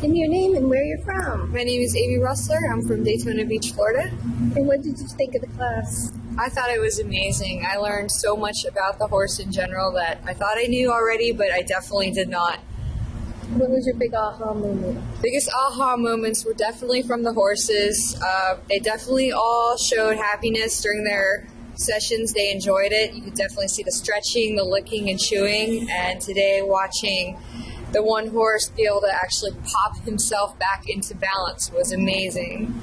Give me your name and where you're from. My name is Amy Rusler. I'm from Daytona Beach, Florida. And what did you think of the class? I thought it was amazing. I learned so much about the horse in general that I thought I knew already, but I definitely did not. What was your big aha moment? Biggest aha moments were definitely from the horses. Uh, they definitely all showed happiness during their sessions. They enjoyed it. You could definitely see the stretching, the licking, and chewing. And today, watching the one horse be able to actually pop himself back into balance was amazing.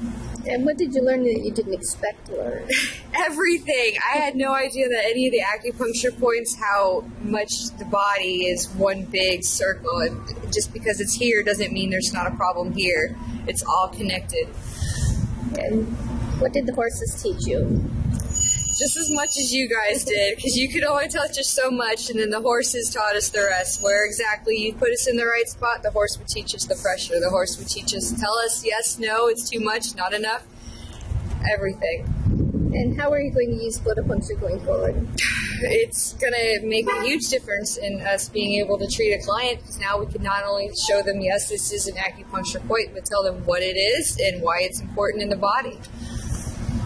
And what did you learn that you didn't expect to learn? Everything. I had no idea that any of the acupuncture points, how much the body is one big circle. And just because it's here doesn't mean there's not a problem here. It's all connected. And what did the horses teach you? Just as much as you guys did because you could only touch us so much and then the horses taught us the rest where exactly you put us in the right spot the horse would teach us the pressure the horse would teach us tell us yes no it's too much not enough everything. And how are you going to use Photopuncture going forward? It's going to make a huge difference in us being able to treat a client because now we can not only show them yes this is an acupuncture point but tell them what it is and why it's important in the body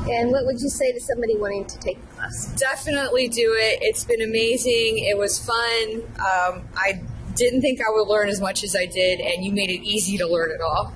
and what would you say to somebody wanting to take the class? Definitely do it. It's been amazing. It was fun. Um, I didn't think I would learn as much as I did, and you made it easy to learn it all.